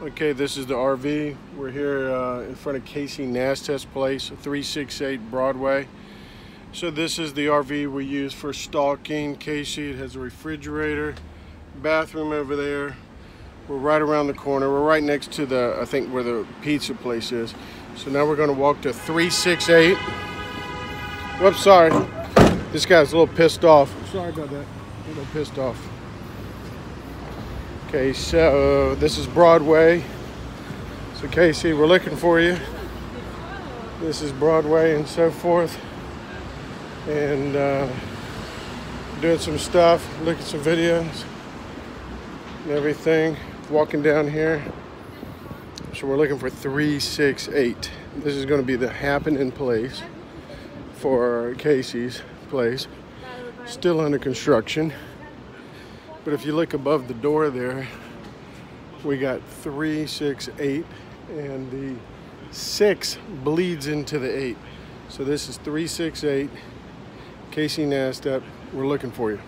Okay, this is the RV. We're here uh, in front of Casey Neistat's place, 368 Broadway. So this is the RV we use for stalking Casey. It has a refrigerator, bathroom over there. We're right around the corner. We're right next to the, I think, where the pizza place is. So now we're gonna walk to 368. Whoops, sorry. This guy's a little pissed off. Sorry about that. A little pissed off. Okay, so this is Broadway. So Casey, we're looking for you. This is Broadway and so forth. And uh, doing some stuff, looking some videos and everything. Walking down here. So we're looking for 368. This is gonna be the happening place for Casey's place. Still under construction. But if you look above the door there, we got three, six, eight, and the six bleeds into the eight. So this is three, six, eight. Casey Neistat, we're looking for you.